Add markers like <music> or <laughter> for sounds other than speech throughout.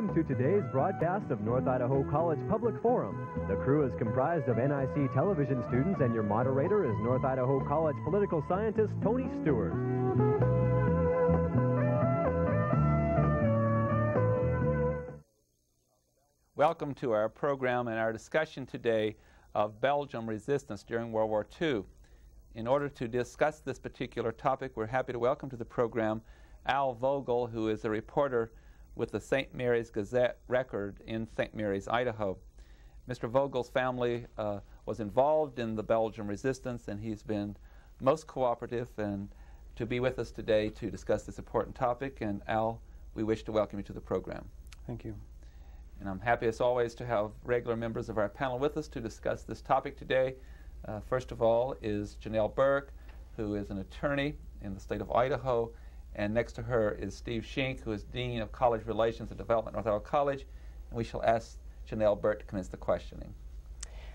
welcome to today's broadcast of North Idaho College Public Forum. The crew is comprised of NIC television students, and your moderator is North Idaho College political scientist Tony Stewart. Welcome to our program and our discussion today of Belgium resistance during World War II. In order to discuss this particular topic, we're happy to welcome to the program Al Vogel, who is a reporter with the St. Maries Gazette Record in St. Maries, Idaho. Mr. Vogel's family uh, was involved in the Belgian resistance, and he's been most cooperative and to be with us today to discuss this important topic. And Al, we wish to welcome you to the program. Thank you. And I'm happy, as always, to have regular members of our panel with us to discuss this topic today. Uh, first of all is Janelle Burke, who is an attorney in the state of Idaho and next to her is Steve Shink, who is Dean of College Relations and Development at North Idaho College. And we shall ask Janelle Burke to commence the questioning.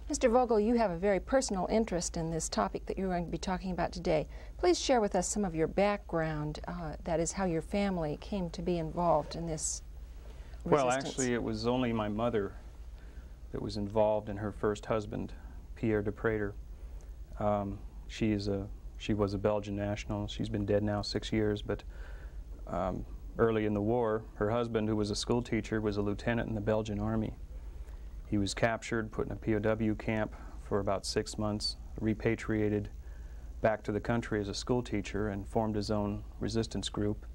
Mr. Vogel, you have a very personal interest in this topic that you're going to be talking about today. Please share with us some of your background, uh, that is, how your family came to be involved in this Well, actually, it was only my mother that was involved in her first husband, Pierre de Preter. Um, she is a she was a Belgian national. She's been dead now six years, but um, early in the war, her husband, who was a school teacher, was a lieutenant in the Belgian army. He was captured, put in a POW camp for about six months, repatriated back to the country as a school teacher and formed his own resistance group.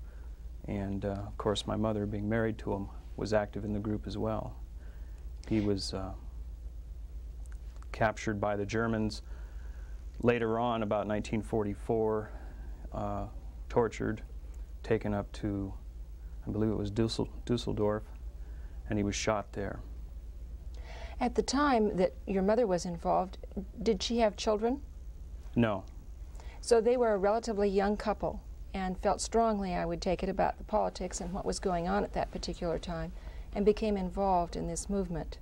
And uh, of course, my mother, being married to him, was active in the group as well. He was uh, captured by the Germans Later on, about 1944, uh, tortured, taken up to, I believe it was Dussel Dusseldorf, and he was shot there. At the time that your mother was involved, did she have children? No. So they were a relatively young couple and felt strongly, I would take it, about the politics and what was going on at that particular time and became involved in this movement.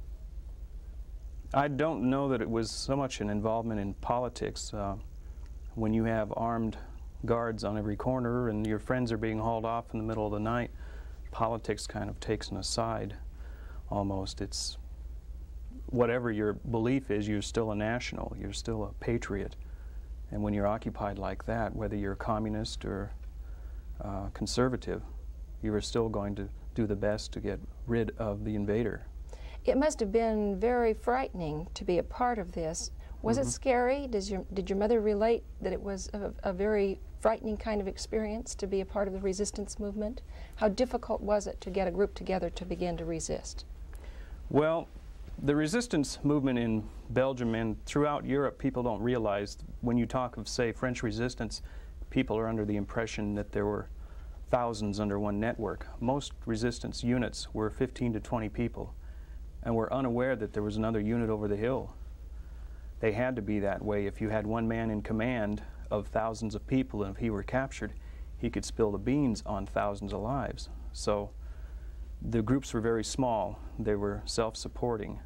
I don't know that it was so much an involvement in politics. Uh, when you have armed guards on every corner and your friends are being hauled off in the middle of the night, politics kind of takes an aside almost. It's whatever your belief is, you're still a national, you're still a patriot. And when you're occupied like that, whether you're a communist or uh, conservative, you are still going to do the best to get rid of the invader. It must have been very frightening to be a part of this. Was mm -hmm. it mm-hmm. scary? Does your, did your mother relate that it was a, a, very frightening kind of experience to be a part of the resistance movement? How difficult was it to get a group together to begin to resist? Well, the resistance movement in Belgium and throughout Europe, people don't realize when you talk of, say, French resistance, people are under the impression that there were thousands under one network. Most resistance units were 15 to 20 people and were unaware that there was another unit over the hill. They had to be that way. If you had one man in command of thousands of people, and if he were captured, he could spill the beans on thousands of lives. So the groups were very small. They were self-supporting.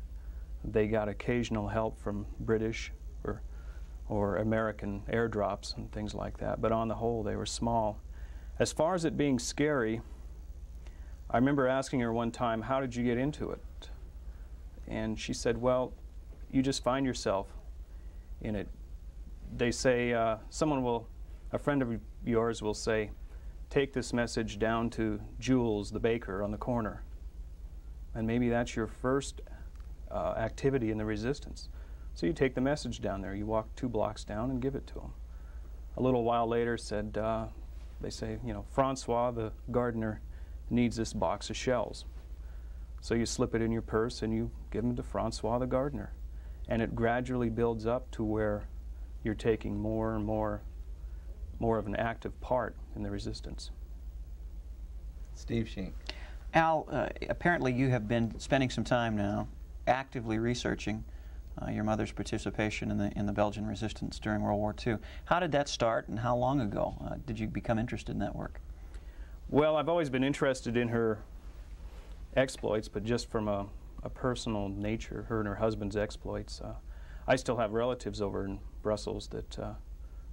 They got occasional help from British or, or American airdrops and things like that, but on the whole, they were small. As far as it being scary, I remember asking her one time, how did you get into it? And she said, well, you just find yourself in it. They say, uh, someone will, a friend of yours will say, take this message down to Jules, the baker on the corner. And maybe that's your first uh, activity in the resistance. So you take the message down there. You walk two blocks down and give it to him. A little while later said, uh, they say, you know, Francois, the gardener, needs this box of shells. So you slip it in your purse and you give them to Francois the gardener. And it gradually builds up to where you're taking more and more, more of an active part in the resistance. Steve Sheen. Al, uh, apparently you have been spending some time now actively researching uh, your mother's participation in the in the Belgian resistance during World War II. How did that start, and how long ago uh, did you become interested in that work? Well, I've always been interested in her exploits, but just from a, a personal nature, her and her husband's exploits. Uh, I still have relatives over in Brussels that uh,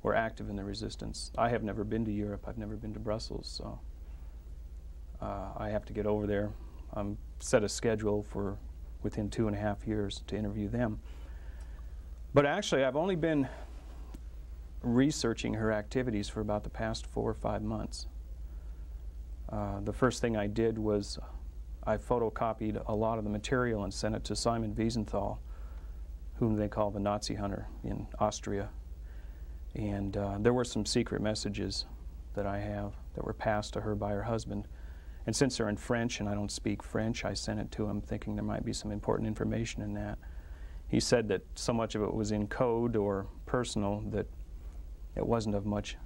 were active in the resistance. I have never been to Europe. I've never been to Brussels, so uh, I have to get over there I'm set a schedule for within two and a half years to interview them. But actually, I've only been researching her activities for about the past four or five months. Uh, the first thing I did was I photocopied a lot of the material and sent it to Simon Wiesenthal, whom they call the Nazi hunter in Austria. And uh, there were some secret messages that I have that were passed to her by her husband. And since they're in French and I don't speak French, I sent it to him thinking there might be some important information in that. He said that so much of it was in code or personal that it wasn't of much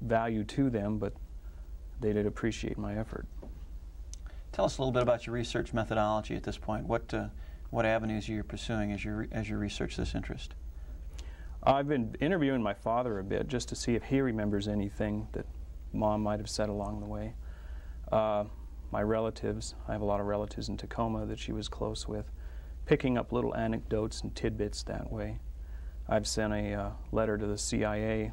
value to them, but they did appreciate my effort. Tell us a little bit about your research methodology at this point. What, uh, what avenues are you pursuing as you, as you research this interest? I've been interviewing my father a bit just to see if he remembers anything that mom might have said along the way. Uh, my relatives, I have a lot of relatives in Tacoma that she was close with, picking up little anecdotes and tidbits that way. I've sent a uh, letter to the CIA.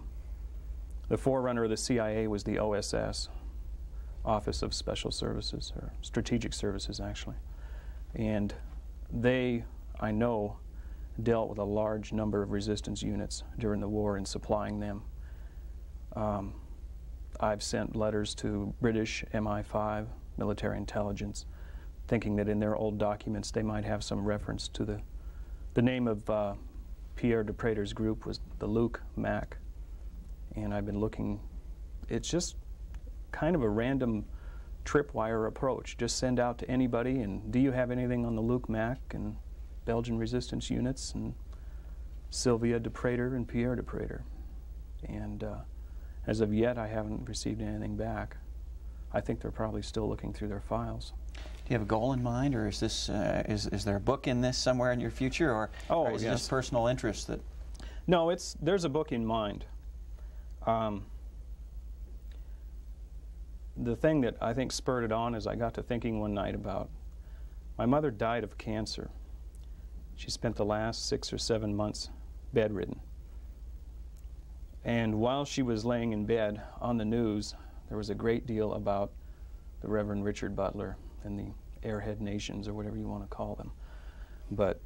The forerunner of the CIA was the OSS, Office of Special Services, or Strategic Services actually. And they, I know, dealt with a large number of resistance units during the war and supplying them. Um, I've sent letters to British MI5, military intelligence, thinking that in their old documents they might have some reference to the, the name of uh, Pierre de Preter's group was the Luke Mac. And I've been looking, it's just kind of a random tripwire approach. Just send out to anybody and do you have anything on the Luc-Marc and Belgian resistance units and Sylvia de Preter and Pierre de Preter. And uh, as of yet, I haven't received anything back. I think they're probably still looking through their files. Do you have a goal in mind, or is this uh, is is there a book in this somewhere in your future, or, oh, or is yes. it just personal interest that? No, it's there's a book in mind. Um, the thing that I think spurred it on is I got to thinking one night about my mother died of cancer. She spent the last six or seven months bedridden. And while she was laying in bed on the news, there was a great deal about the Reverend Richard Butler and the airhead nations, or whatever you want to call them. But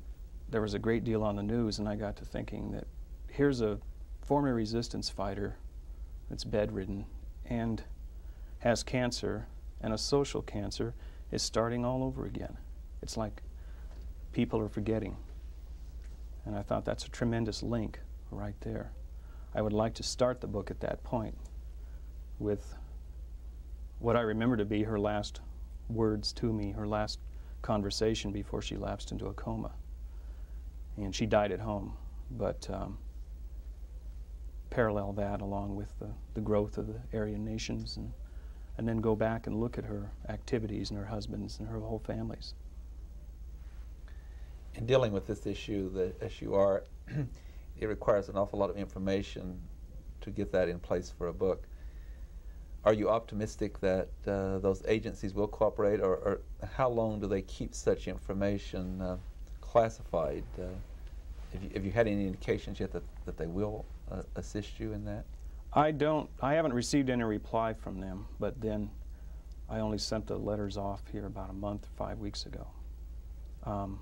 there was a great deal on the news, and I got to thinking that here's a former resistance fighter that's bedridden and has cancer, and a social cancer is starting all over again. It's like people are forgetting. And I thought that's a tremendous link right there. I would like to start the book at that point with what I remember to be her last words to me, her last conversation before she lapsed into a coma. And she died at home. But um, parallel that along with the, the growth of the Aryan nations and, and then go back and look at her activities and her husband's and her whole family's. In dealing with this issue you are, <clears throat> it requires an awful lot of information to get that in place for a book. Are you optimistic that uh, those agencies will cooperate, or, or, how long do they keep such information uh, classified? Uh, have, you, have, you, had any indications yet that, that they will uh, assist you in that? I don't. I haven't received any reply from them, but then I only sent the letters off here about a month, five weeks ago. Um,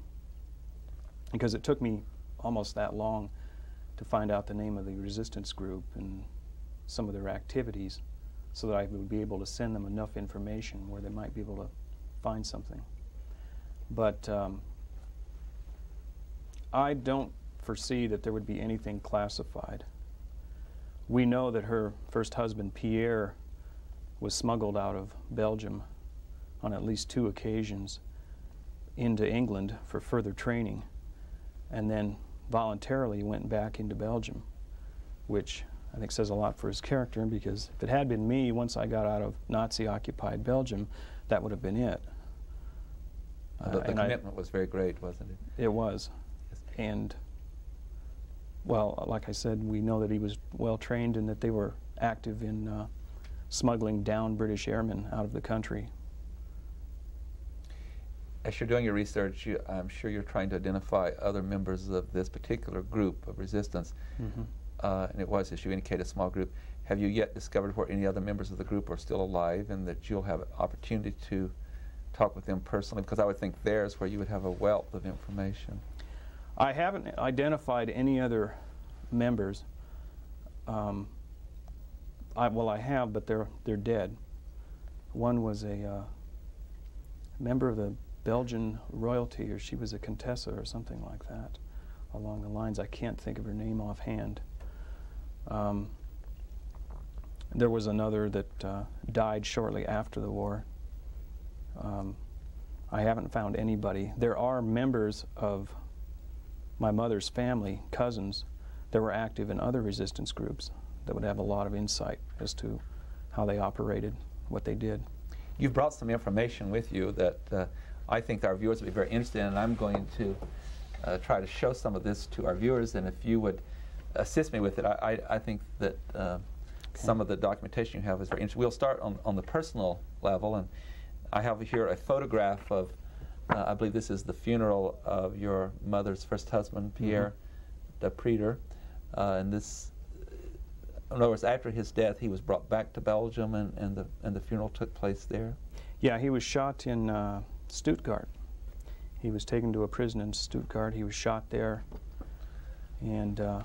because it took me almost that long to find out the name of the resistance group and some of their activities so that I would be able to send them enough information where they might be able to find something. But um, I don't foresee that there would be anything classified. We know that her first husband, Pierre, was smuggled out of Belgium on at least two occasions into England for further training and then voluntarily went back into Belgium, which I think says a lot for his character because if it had been me once I got out of Nazi occupied Belgium, that would have been it. Uh, the, the commitment I, was very great, wasn't it? It was. Yes. And, well, like I said, we know that he was well trained and that they were active in uh, smuggling down British airmen out of the country as you're doing your research, you, I'm sure you're trying to identify other members of this particular group of resistance. Mm-hmm. Uh, and it was, as you indicate, a small group. Have you yet discovered where any other members of the group are still alive and that you'll have an opportunity to talk with them personally? Because I would think there's where you would have a wealth of information. I haven't identified any other members. Um, I, well, I have, but they're they're dead. One was a uh, member of the Belgian royalty, or she was a contessa or something like that, along the lines. I can't think of her name offhand. Um, there was another that uh, died shortly after the war. Um, I haven't found anybody. There are members of my mother's family, cousins, that were active in other resistance groups that would have a lot of insight as to how they operated, what they did. You've brought some information with you that uh, I think our viewers would be very interested in, and I'm going to uh, try to show some of this to our viewers, and if you would assist me with it, I, I, I think that uh, okay. some of the documentation you have is very interesting. We'll start on, on the personal level, and I have here a photograph of uh, I believe this is the funeral of your mother's first husband, mm-hmm. Pierre mm-hmm. de Preter. Uh, and this, in other words, after his death, he was brought back to Belgium, and, and the and the funeral took place there. Yeah, he was shot in uh, Stuttgart. He was taken to a prison in Stuttgart. He was shot there, and uh,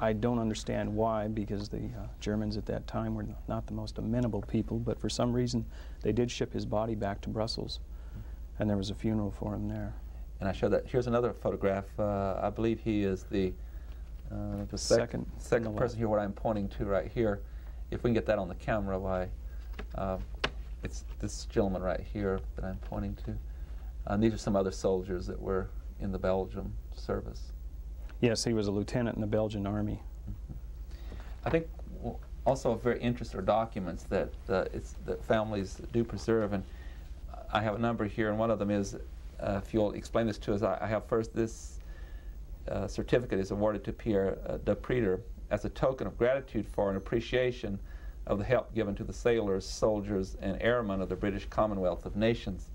I don't understand why, because the uh, Germans at that time were not the most amenable people. But for some reason, they did ship his body back to Brussels and there was a funeral for him there. And I show that. Here's another photograph. Uh, I believe he is the, uh, the sec second, second person here, what I'm pointing to right here. If we can get that on the camera, why? Uh, it's this gentleman right here that I'm pointing to. And these are some other soldiers that were in the Belgium service. Yes, he was a lieutenant in the Belgian army. Mm -hmm. I think also very interesting documents that uh, that families do preserve and I have a number here, and one of them is, uh, if you'll explain this to us, I, I have first this uh, certificate is awarded to Pierre uh, de Preter as a token of gratitude for and appreciation of the help given to the sailors, soldiers, and airmen of the British Commonwealth of Nations,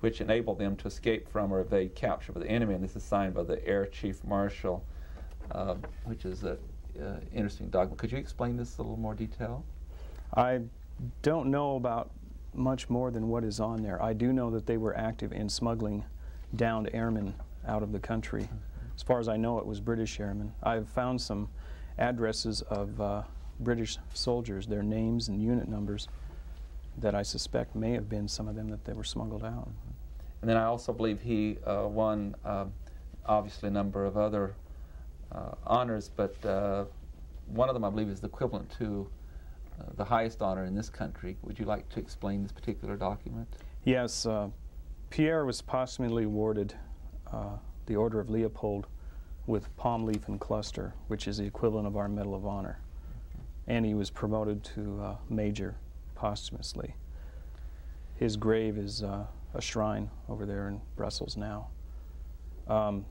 which enabled them to escape from or evade capture by the enemy. And this is signed by the Air Chief Marshal, uh, which is an uh, interesting document. Could you explain this in a little more detail? I don't know about much more than what is on there. I do know that they were active in smuggling downed airmen out of the country. As far as I know, it was British airmen. I've found some addresses of uh, British soldiers, their names and unit numbers, that I suspect may have been some of them that they were smuggled out. And then I also believe he uh, won, uh, obviously, a number of other uh, honors, but uh, one of them I believe is the equivalent to the highest honor in this country. Would you like to explain this particular document? Yes. Uh, Pierre was posthumously awarded uh, the Order of Leopold with palm leaf and cluster, which is the equivalent of our Medal of Honor. And he was promoted to uh, major posthumously. His grave is uh, a shrine over there in Brussels now. Um,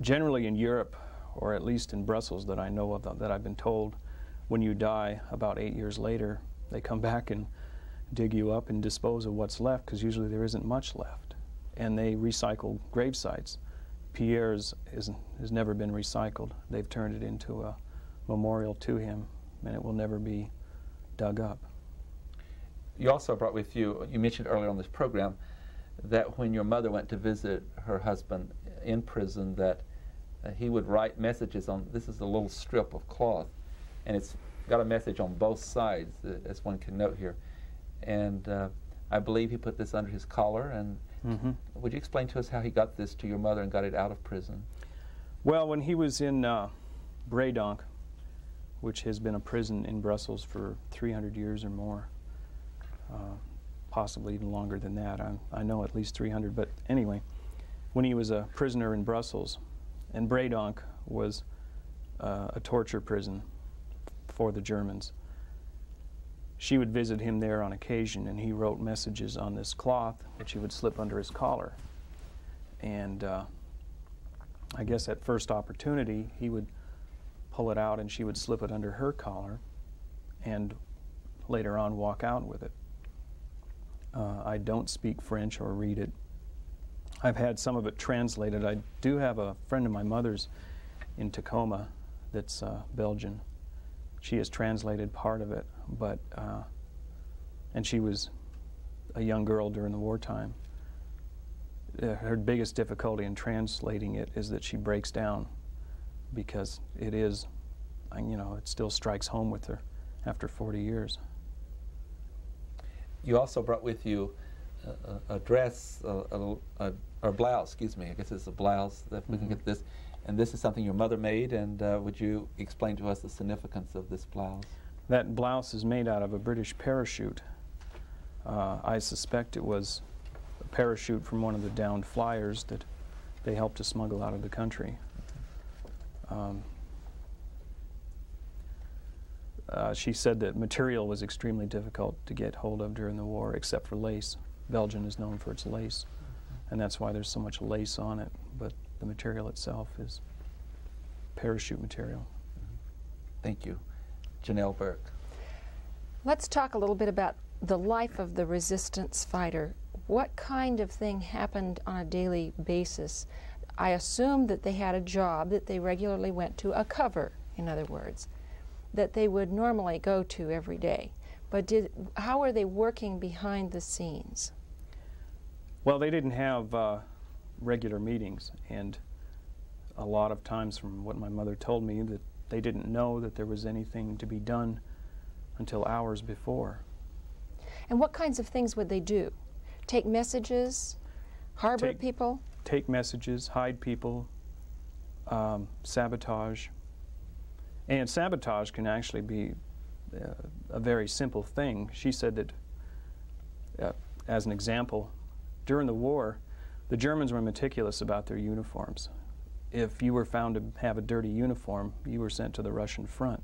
generally in Europe, or at least in Brussels that I know of, that I've been told, when you die about eight years later, they come back and dig you up and dispose of what's left because usually there isn't much left. And they recycle grave sites. Pierre's is, has never been recycled. They've turned it into a memorial to him, and it will never be dug up. You also brought with you, you mentioned earlier on this program, that when your mother went to visit her husband in prison, that uh, he would write messages on, this is a little strip of cloth, and it's got a message on both sides, as one can note here. And uh, I believe he put this under his collar. And mm-hmm. would you explain to us how he got this to your mother and got it out of prison? Well, when he was in uh, Breendonk, which has been a prison in Brussels for 300 years or more, uh, possibly even longer than that. I, I know at least 300. But anyway, when he was a prisoner in Brussels, and Breendonk was uh, a torture prison for the Germans. She would visit him there on occasion, and he wrote messages on this cloth, which he would slip under his collar. And uh, I guess at first opportunity, he would pull it out and she would slip it under her collar and later on walk out with it. Uh, I don't speak French or read it. I've had some of it translated. I do have a friend of my mother's in Tacoma that's uh, Belgian, she has translated part of it, but uh, and she was a young girl during the wartime. Uh, her biggest difficulty in translating it is that she breaks down because it is, you know, it still strikes home with her after 40 years. You also brought with you a, a dress, a, a, or blouse, excuse me, I guess it's a blouse that we mm -hmm. can get mm-hmm. this. And this is something your mother made, and uh, would you explain to us the significance of this blouse? That blouse is made out of a British parachute. Uh, I suspect it was a parachute from one of the downed flyers that they helped to smuggle out of the country. Um, uh, she said that material was extremely difficult to get hold of during the war, except for lace. Belgium is known for its lace, and that's why there's so much lace on it. But the material itself is parachute material. Thank you. Janelle Burke. Let's talk a little bit about the life of the resistance fighter. What kind of thing happened on a daily basis? I assume that they had a job that they regularly went to, a cover, in other words, that they would normally go to every day. But did, how are they working behind the scenes? Well, they didn't have uh, regular meetings, and a lot of times, from what my mother told me, that they didn't know that there was anything to be done until hours before. And what kinds of things would they do? Take messages, harbor take, people? Take messages, hide people, um, sabotage. And sabotage can actually be uh, a very simple thing. She said that, uh, as an example, during the war, the Germans were meticulous about their uniforms. If you were found to have a dirty uniform, you were sent to the Russian front.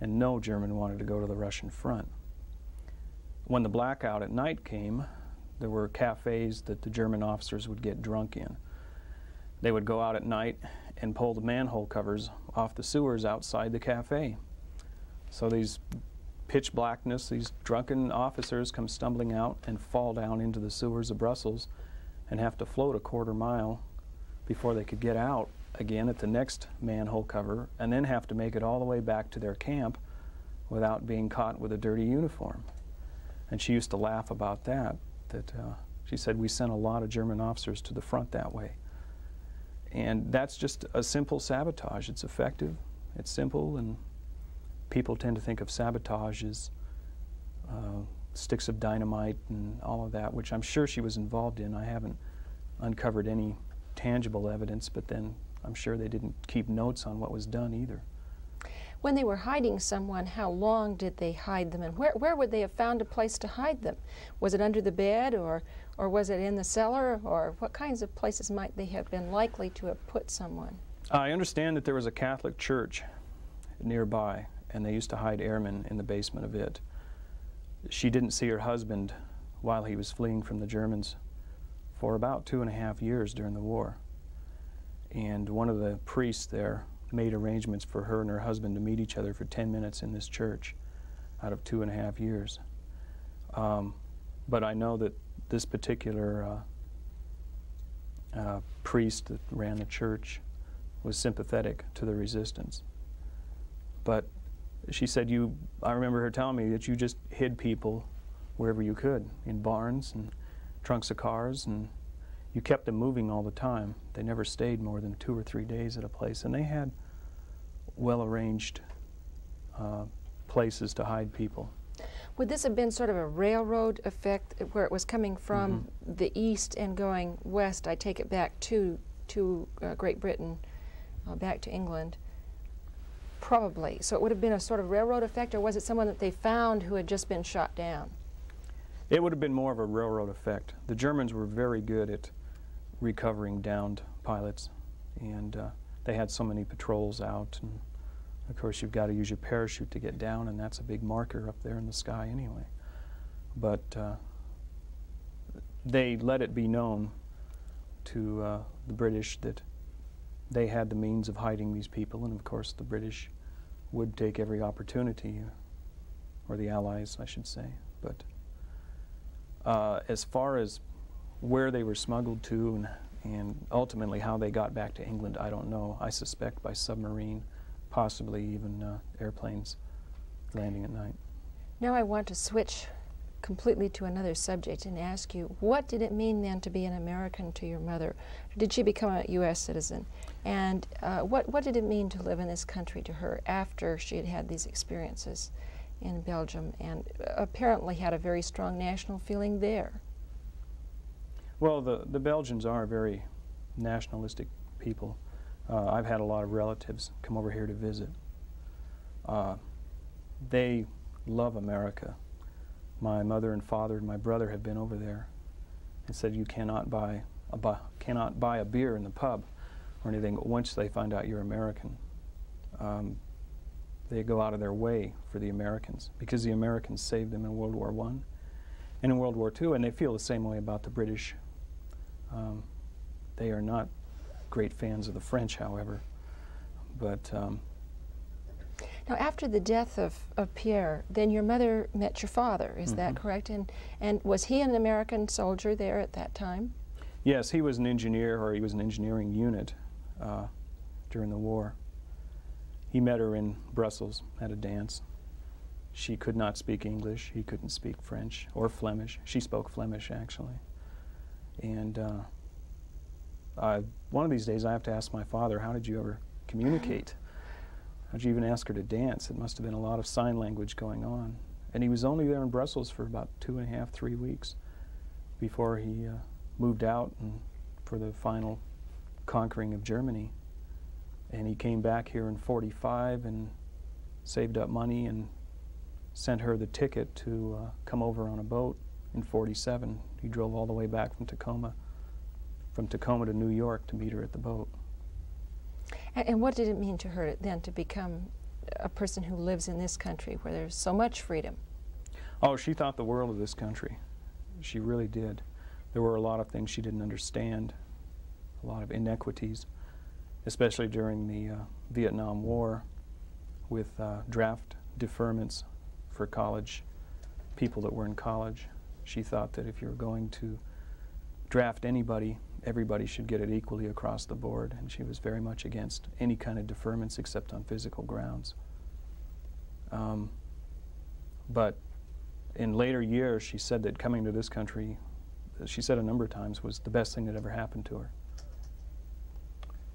And no German wanted to go to the Russian front. When the blackout at night came, there were cafes that the German officers would get drunk in. They would go out at night and pull the manhole covers off the sewers outside the cafe. So these pitch blackness, these drunken officers come stumbling out and fall down into the sewers of Brussels and have to float a quarter mile before they could get out again at the next manhole cover and then have to make it all the way back to their camp without being caught with a dirty uniform. And she used to laugh about that, that uh, she said we sent a lot of German officers to the front that way. And that's just a simple sabotage. It's effective, it's simple, and people tend to think of sabotage as uh, sticks of dynamite and all of that, which I'm sure she was involved in. I haven't uncovered any tangible evidence, but then I'm sure they didn't keep notes on what was done either. When they were hiding someone, how long did they hide them, and where, where would they have found a place to hide them? Was it under the bed, or, or was it in the cellar, or what kinds of places might they have been likely to have put someone? I understand that there was a Catholic church nearby, and they used to hide airmen in the basement of it. She didn't see her husband while he was fleeing from the Germans for about two and a half years during the war. And one of the priests there made arrangements for her and her husband to meet each other for 10 minutes in this church out of two and a half years. Um, but I know that this particular uh, uh, priest that ran the church was sympathetic to the resistance. But she said you i remember her telling me that you just hid people wherever you could in barns and trunks of cars and you kept them moving all the time. They never stayed more than two or three days at a place. And they had well arranged uh, places to hide people. Would this have been sort of a railroad effect where it was coming from mm -hmm. the east and going west? I take it back to to uh, great britain uh, back to england Probably. So it would have been a sort of railroad effect, or was it someone that they found who had just been shot down? It would have been more of a railroad effect. The Germans were very good at recovering downed pilots, and uh, they had so many patrols out. And of course, you've got to use your parachute to get down, and that's a big marker up there in the sky anyway. But uh, they let it be known to uh, the British that they had the means of hiding these people, and of course, the British would take every opportunity, or the Allies, I should say. But uh, as far as where they were smuggled to and, and ultimately how they got back to England, I don't know. I suspect by submarine, possibly even uh, airplanes landing at night. Now I want to switch completely to another subject and ask you, what did it mean then to be an American to your mother? Did she become a U.S. citizen? And uh, what, what did it mean to live in this country to her after she had had these experiences in Belgium and apparently had a very strong national feeling there? Well, the, the Belgians are very nationalistic people. Uh, I've had a lot of relatives come over here to visit. Uh, they love America. My mother and father and my brother have been over there and said you cannot buy a bu cannot buy a beer in the pub or anything once they find out you're American. Um, they go out of their way for the Americans because the Americans saved them in World War One and in World War Two, and they feel the same way about the British. Um, they are not great fans of the French, however, but um, now, after the death of, of Pierre, then your mother met your father, is mm -hmm. that mm-hmm. correct? And, and was he an American soldier there at that time? Yes, he was an engineer, or he was an engineering unit uh, during the war. He met her in Brussels at a dance. She could not speak English. He couldn't speak French or Flemish. She spoke Flemish, actually. And uh, I, one of these days I have to ask my father, how did you ever communicate? How'd you even ask her to dance? It must have been a lot of sign language going on. And he was only there in Brussels for about two and a half, three weeks before he uh, moved out and for the final conquering of Germany. And he came back here in 45 and saved up money and sent her the ticket to uh, come over on a boat in 47. He drove all the way back from Tacoma, from Tacoma to New York to meet her at the boat. And, what did it mean to her then to become a person who lives in this country where there's so much freedom? Oh, she thought the world of this country. She really did. There were a lot of things she didn't understand, a lot of inequities, especially during the uh, Vietnam War with uh, draft deferments for college people that were in college. She thought that if you were going to draft anybody everybody should get it equally across the board, and she was very much against any kind of deferments except on physical grounds. Um, but in later years, she said that coming to this country, she said a number of times, was the best thing that ever happened to her.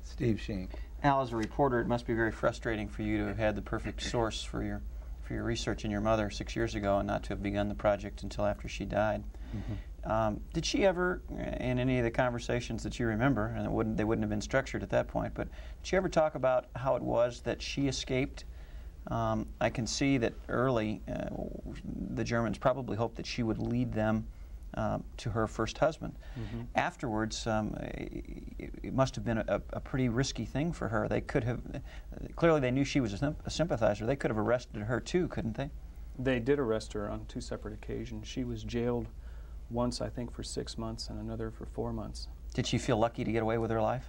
Steve Sheen. Al, as a reporter, it must be very frustrating for you to have had the perfect source for your for your research in your mother six years ago and not to have begun the project until after she died. Mm -hmm. Um, did she ever, in any of the conversations that you remember, and wouldn't, they wouldn't have been structured at that point, but did she ever talk about how it was that she escaped? Um, I can see that early uh, the Germans probably hoped that she would lead them uh, to her first husband. Mm -hmm. Afterwards, um, it, it, must have been a, a, pretty risky thing for her. They could have, clearly they knew she was a, a sympathizer. They could have arrested her too, couldn't they? They did arrest her on two separate occasions. She was jailed once, I think, for six months and another for four months. Did she feel lucky to get away with her life?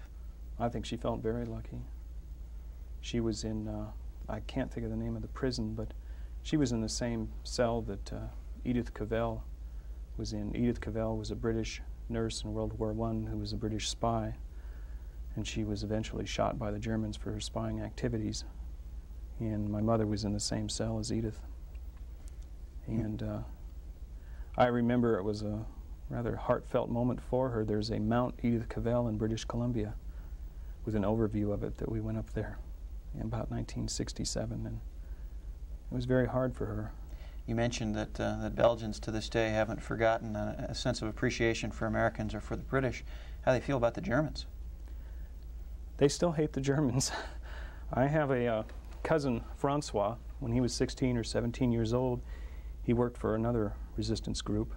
I think she felt very lucky. She was in, uh, I can't think of the name of the prison, but she was in the same cell that uh, Edith Cavell was in. Edith Cavell was a British nurse in World War I who was a British spy, and she was eventually shot by the Germans for her spying activities. And my mother was in the same cell as Edith. And uh, I remember it was a rather heartfelt moment for her. There's a Mount Edith Cavell in British Columbia with an overview of it that we went up there in about 1967, and it was very hard for her. You mentioned that, uh, that Belgians to this day haven't forgotten a, a, sense of appreciation for Americans or for the British. How do they feel about the Germans? They still hate the Germans. <laughs> I have a uh, cousin, Francois, when he was 16 or 17 years old, he worked for another resistance group.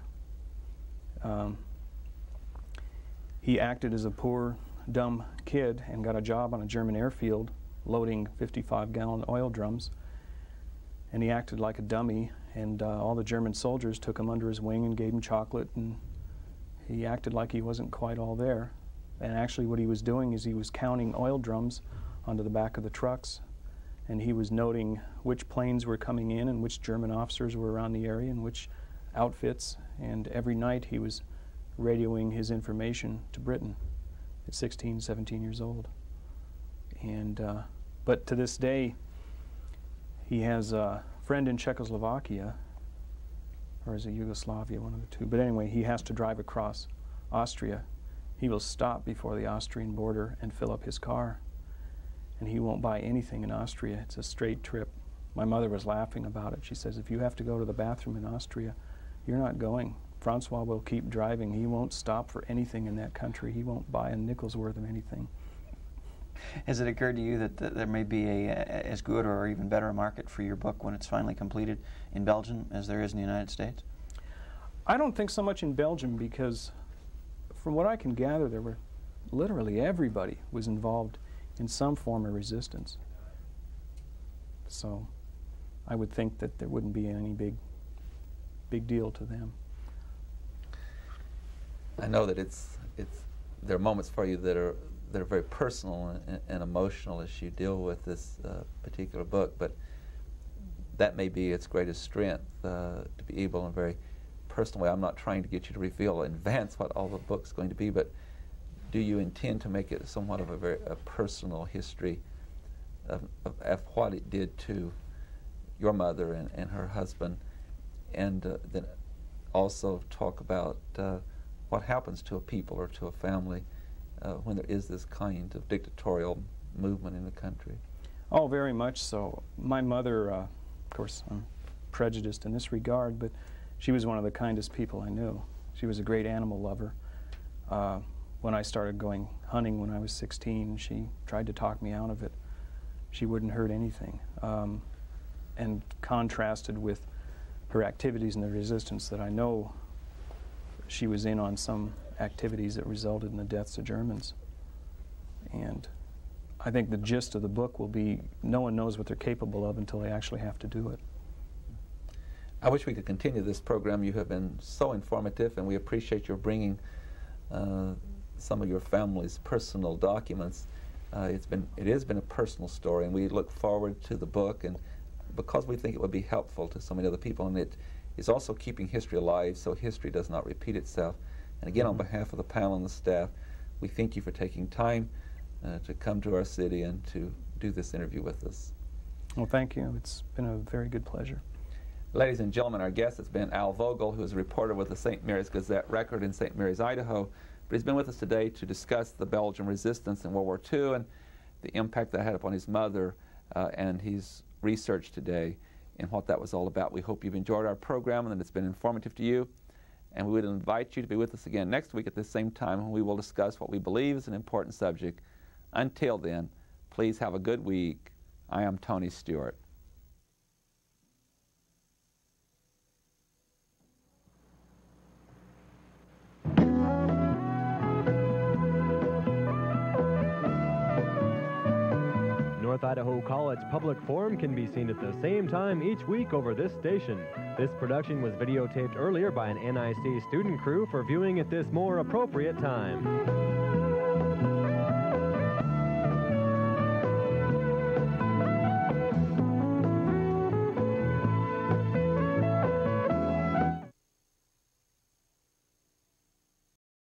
Um, he acted as a poor, dumb kid and got a job on a German airfield loading 55 gallon oil drums. And he acted like a dummy, and uh, all the German soldiers took him under his wing and gave him chocolate, and he acted like he wasn't quite all there. And actually, what he was doing is he was counting oil drums onto the back of the trucks and he was noting which planes were coming in and which German officers were around the area and which outfits. And every night he was radioing his information to Britain at 16, 17 years old. And uh, but to this day, he has a friend in Czechoslovakia or is it Yugoslavia, one of the two? But anyway, he has to drive across Austria. He will stop before the Austrian border and fill up his car. And he won't buy anything in Austria. It's a straight trip. My mother was laughing about it. She says, if you have to go to the bathroom in Austria, you're not going. Francois will keep driving. He won't stop for anything in that country. He won't buy a nickel's worth of anything. Has it occurred to you that, that there may be a, a, as good or even better a market for your book when it's finally completed in Belgium as there is in the United States? I don't think so much in Belgium because, from what I can gather, there were literally everybody was involved in some form of resistance. So, I would think that there wouldn't be any big, big deal to them. I know that it's it's there are moments for you that are that are very personal and, and emotional as you deal with this uh, particular book, but that may be its greatest strength uh, to be able in a very personal way. I'm not trying to get you to reveal in advance what all the book's going to be, but do you intend to make it somewhat of a very a personal history of, of, of, what it did to your mother and, and her husband, and uh, then also talk about uh, what happens to a people or to a family uh, when there is this kind of dictatorial movement in the country? Oh, very much so. My mother, uh, of course, I'm prejudiced in this regard, but she was one of the kindest people I knew. She was a great animal lover. When I started going hunting when I was 16, she tried to talk me out of it. She wouldn't hurt anything. Um, and contrasted with her activities in the resistance that I know she was in on some activities that resulted in the deaths of Germans. And I think the gist of the book will be no one knows what they're capable of until they actually have to do it. I wish we could continue this program. You have been so informative, and we appreciate your bringing uh, some of your family's personal documents. Uh, it's been, it has been a personal story, and we look forward to the book, and because we think it would be helpful to so many other people, and it is also keeping history alive so history does not repeat itself. And again, on mm-hmm. behalf of the panel and the staff, we thank you for taking time uh, to come to our city and to do this interview with us. Well, thank you. It's been a very good pleasure. Ladies and gentlemen, our guest has been Al Vogel, who is a reporter with the St. Maries Gazette Record in St. Maries, Idaho. But he's been with us today to discuss the Belgian resistance in World War II and the impact that had upon his mother uh, and his research today and what that was all about. We hope you've enjoyed our program and that it's been informative to you. And we would invite you to be with us again next week at the same time when we will discuss what we believe is an important subject. Until then, please have a good week. I am Tony Stewart. College Public Forum can be seen at the same time each week over this station. This production was videotaped earlier by an NIC student crew for viewing at this more appropriate time.